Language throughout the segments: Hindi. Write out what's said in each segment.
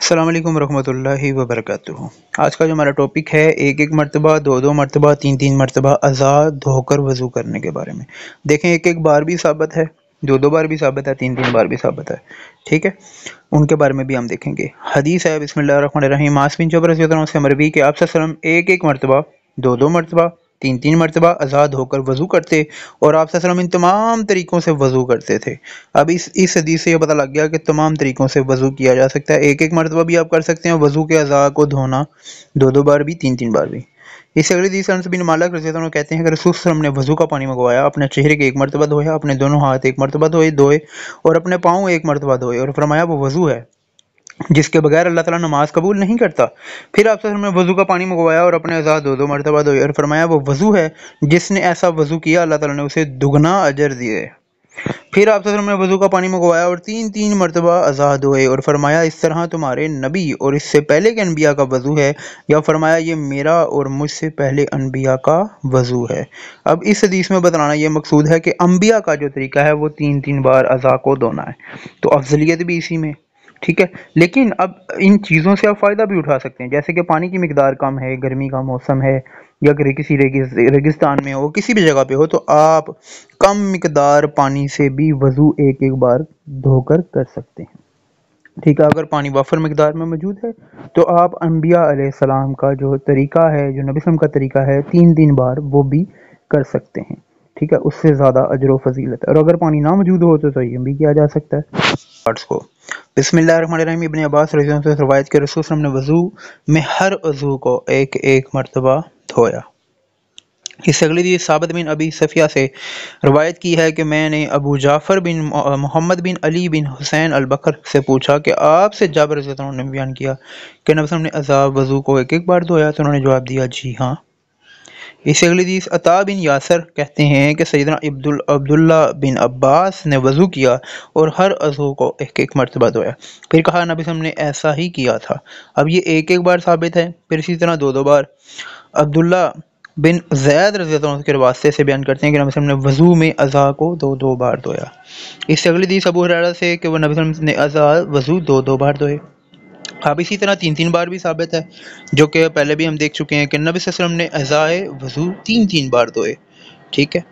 अल्लाम रहमतुल्लाहि व बरकातुहू आज का जो हमारा टॉपिक है, एक एक मरतबा, दो दो मरतबा, तीन तीन मरतबा आज़ाद धोकर, वज़ू करने के बारे में। देखें, एक एक बार भी साबित है, दो दो बार भी साबित है, तीन तीन बार भी साबित है। ठीक है? उनके बारे में भी हम देखेंगे। हदीस है बिस्मिल्लाहिर्रहमानिर्रहीम आसमिन जबर से मरवी के आप एक एक मरतबा, दो दो मरतबा तीन तीन मरतबा आज़ाद होकर वज़ू करते और आप इन तमाम तरीक़ों से वज़ू करते थे। अब इस इस हदीस से यह पता लग गया कि तमाम तरीक़ों से वज़ू किया जा सकता है। एक एक मरतबा भी आप कर सकते हैं, वज़ू के अज़ा को धोना दो दो बार भी तीन तीन बार भी। इस अगली हदीस अनस बिन मालिक रज़ी कहते हैं कि रसूल ने वज़ू का पानी मंगवाया, अपने चेहरे के एक मरतबा धोया अपने दोनों हाथ एक मरतबा धोए धोए और अपने पाँव एक मरतबा धोए और फरमाया, वो वज़ू है। जिसके बगैर अल्लाह ताला नमाज़ कबूल नहीं करता। फिर आपसे ने वज़ू का पानी मंगवाया और अपने आज़ाद दो दो मरतबा दो और फरमाया, वो वज़ू है, जिसने ऐसा वज़ू किया, अल्लाह ताला ने उसे दुगना अजर दिए। फिर आप सर ने वज़ू का पानी मंगवाया और तीन तीन मरतबा आज़ाद हुए और फरमाया, इस तरह तुम्हारे नबी और इससे पहले के अनबिया का वज़ू है? या फरमाया, ये मेरा और मुझसे पहले अनबिया का वज़ू है। अब इस हदीस में बताना ये मकसूद है कि अम्बिया का जो तरीका है, वो तीन तीन बार अज़ा को धोना है तो अफजलियत भी इसी में। ठीक है? लेकिन अब इन चीज़ों से आप फ़ायदा भी उठा सकते हैं। जैसे कि पानी की मकदार कम है गर्मी का मौसम है या अगर किसी रेगिस, रेगिस्तान में हो किसी भी जगह पे हो तो आप कम मकदार पानी से भी वज़ू एक एक बार धोकर कर सकते हैं। ठीक है अगर पानी वाफर मकदार में मौजूद है तो आप अम्बिया का जो तरीका है जो नबी का तरीका है तीन तीन बार वो भी कर सकते हैं। ठीक है उससे ज़्यादा अजर व फजीलत। है और अगर पानी ना मौजूद हो तो, ये भी किया जा सकता है। को। बिस्मिल्लाहिर्रहमानिर्रहीम। इब्ने अब्बास से रवायत के रसूल ने वज़ू में हर वज़ू को एक एक मरतबा धोया। इस अगली दी साबित बिन अबी सफ़िया से रवायत की है कि मैंने अबू जाफ़र बिन मोहम्मद बिन अली बिन हुसैन अलबकर से पूछा कि आपसे जाबर ने बयान किया कि नबी ने अजाब, वज़ू को एक एक बार धोया तो उन्होंने जवाब दिया, जी हाँ। इस अगली हदीस अता बिन यासर कहते हैं कि सैदना अब्दुल अब्दुल्ला बिन अब्बास ने वज़ू किया और हर अजू को एक एक मरतबा धोया फिर कहा, नबी वसल्लम ने ऐसा ही किया था। अब ये एक एक बार साबित है, फिर इसी तरह दो दो बार। अब्दुल्ला बिन जैद रज़ी के वास्ते से बयान करते हैं कि नबी ने वज़ू में अज़ा को दो दो बार धोया इससे अगली दी अबू से कि वह नबी ने अज़ा वज़ू दो दो बार धोए अब इसी तरह तीन तीन बार भी साबित है, जो कि पहले भी हम देख चुके हैं कि नबी वसल्लम ने अज़ाए, वज़ू तीन तीन बार धोए। ठीक है?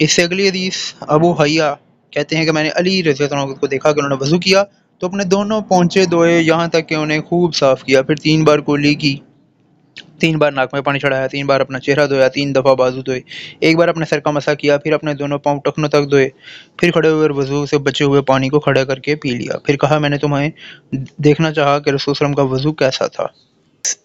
इससे अगली हदीस, अबू हया कहते हैं कि मैंने अली रज़ी को देखा कि उन्होंने वज़ू किया तो अपने दोनों पहुँचे धोए, यहाँ तक कि उन्हें खूब साफ़ किया, फिर तीन बार कोली की। तीन बार नाक में पानी चढ़ाया, तीन बार अपना चेहरा धोया, तीन दफ़ा बाजू धोए, एक बार अपने सर का मसा किया, फिर अपने दोनों पाँव टखनों तक धोए, फिर खड़े हुए वज़ू से बचे हुए पानी को खड़ा करके पी लिया। फिर कहा, मैंने तुम्हें देखना चाहा कि रसूल का वज़ू कैसा था?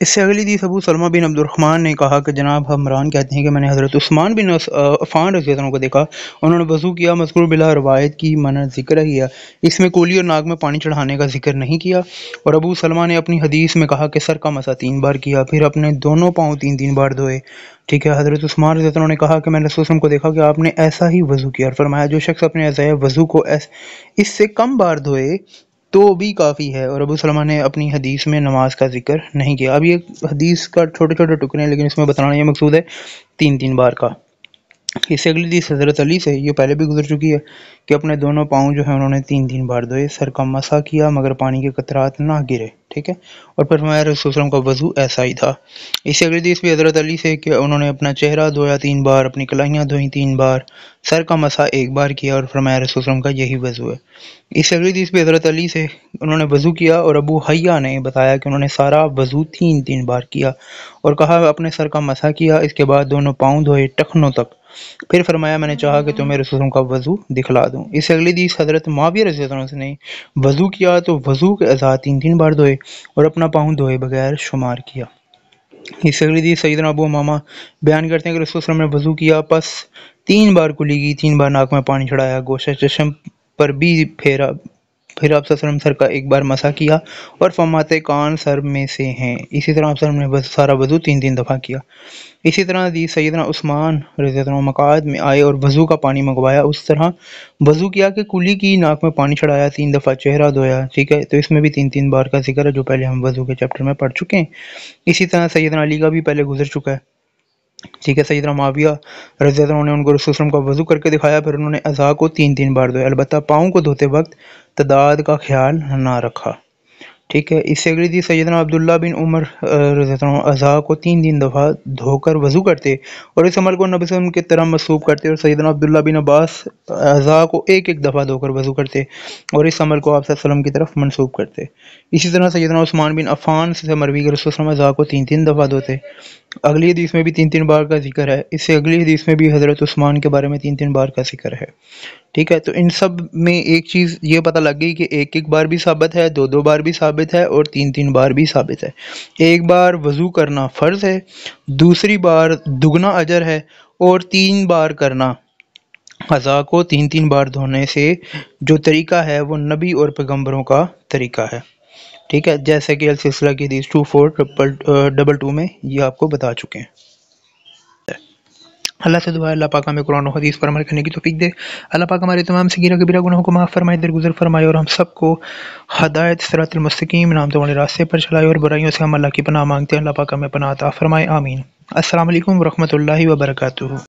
इससे अगली दी अबू सलमा बिन अब्दुलरहमान ने कहा कि जनाब हमरान कहते हैं कि मैंने हज़रत उस्मान बिन अफ़ान रज़ी को देखा। उन्होंने वज़ू किया, मजकूर बिला रवायत की मन ज़िक्र किया इसमें कोली और नाग में पानी चढ़ाने का ज़िक्र नहीं किया। और अबू सलमा ने अपनी हदीस में कहा कि सर का मसा तीन बार किया, फिर अपने दोनों पाँव तीन तीन बार धोए। ठीक है, हज़रत उस्मान रज़ी ने कहा कि मैंने रसूल को देखा कि आपने ऐसा ही वज़ू किया। और फरमाया, जो शख्स अपने अज़ाय वज़ू को इससे कम बार धोए तो भी काफ़ी है और अबू सलमा ने अपनी हदीस में नमाज़ का ज़िक्र नहीं किया। अब ये हदीस का छोटे छोटे टुकड़े हैं, लेकिन इसमें बताना ये मकसूद है तीन तीन बार का। इससे अगली हदीस हज़रत अली से ये पहले भी गुजर चुकी है कि अपने दोनों पाँव जो है उन्होंने तीन तीन बार धोए, सर का मसा किया, मगर पानी के कतरात ना गिरे, ठीक है? और फिर फरमाया, रसूल का वज़ू ऐसा ही था। इससे अगली हदीस भी हज़रत अली से कि उन्होंने अपना चेहरा धोया तीन बार, अपनी कलाइयाँ धोई तीन बार, सर का मसा एक बार किया और फरमाया, रसूल का यही वज़ू है। इससे अगली हदीस भी हज़रत अली से उन्होंने वज़ू किया और अबू हैया ने बताया कि उन्होंने सारा वज़ू तीन तीन बार किया और कहा, अपने सर का मसा किया, इसके बाद दोनों पाँव धोए, टखनों तक फिर फरमाया, मैंने चाहा कि तुम्हें रसूलों का वज़ू दिखला दूँ। इस अगले दी हज़रत माविया रज़ी ने वज़ू किया तो वज़ू के अज़ा तीन तीन बार धोए और अपना पाँव धोए बगैर शुमार किया। इस अगली दी सईद अबू मामा बयान करते हैं कि रसूल ने वज़ू किया, बस तीन बार कुली की तीन बार नाक में पानी चढ़ाया, गोशा चशम पर भी फेरा फिर आप सर का एक बार मसा किया और फमाते कान सर में से हैं। इसी तरह आप ने सारा वज़ू, तीन तीन दफ़ा किया। इसी तरह दी सैदना उस्मान रज़ी मकाद में आए और वज़ू का पानी मंगवाया। उस तरह वज़ू किया कि कुली की नाक में पानी चढ़ाया, तीन दफ़ा चेहरा धोया, ठीक है? तो इसमें भी तीन तीन बार का ज़िक्र है, जो पहले हम वज़ू के चैप्टर में पढ़ चुके हैं। इसी तरह सैदना अली का भी पहले गुजर चुका है। ठीक है सईदना माविया रज़ी ने उनको रसूल का वज़ू करके दिखाया, फिर उन्होंने अज़ा को तीन तीन बार धोया। अलबत् पाँव को धोते वक्त तदाद का ख्याल ना रखा। ठीक है, इससे अगली थी सैदना अब्दुल्ला बिन उमर अज़ा को तीन तीन दफ़ा धोकर वज़ू करते और इस अमल को नबी की तरह मसूब करते और सैदना अब्दुल्ला बिन अब्बास अज़ा को एक एक दफ़ा धोकर वज़ू करते और इस अमल को आप की तरफ़ मनसूब करते। इसी तरह सैदना उस्मान बिन अफ़ान से मरवी के रसोल अज़ा को तीन तीन दफ़ा धोते अगली हदीस में भी तीन तीन बार का ज़िक्र है। इससे अगली हदीस में भी हज़रत उस्मान के बारे में तीन तीन बार का ज़िक्र है। ठीक है तो इन सब में एक चीज़ ये पता लग गई कि एक एक बार भी साबित है दो दो बार भी साबित है और तीन तीन बार भी साबित है। एक बार वज़ू करना फ़र्ज़ है, दूसरी बार दुगना अजर है और तीन बार करना अज़ा को तीन तीन बार धोने से जो तरीका है वो नबी और पैगम्बरों का तरीका है। ठीक है, जैसे कि सिलसिला की हदीस two four triple double two में ये आपको बता चुके हैं। अल्लाह से दुआ अल्लाह पाक हमें कुरान हदीस पर अमल करने की तौफीक दे। अल्लाह पाक हमारे तमाम सगीरा कबीरा गुनाहों को माफ़ फरमाए, दरगुजर फरमाए और हम सबको हदायत सरातमस्तकीम नाम तो वाले रास्ते पर चलाए और बुराइयों से हम अल्लाह की पनाह मांगते हैं। अल्लाह पाक हमें पनाह फरमाए, आमीन। अस्सलाम वालेकुम वरहमतुल्लाहि व बरकातुहू